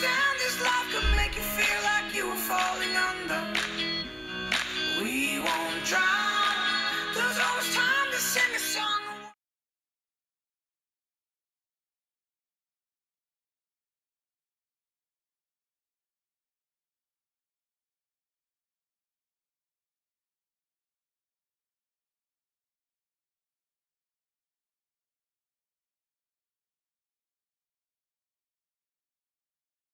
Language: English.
understand this love could make you feel like you were falling under.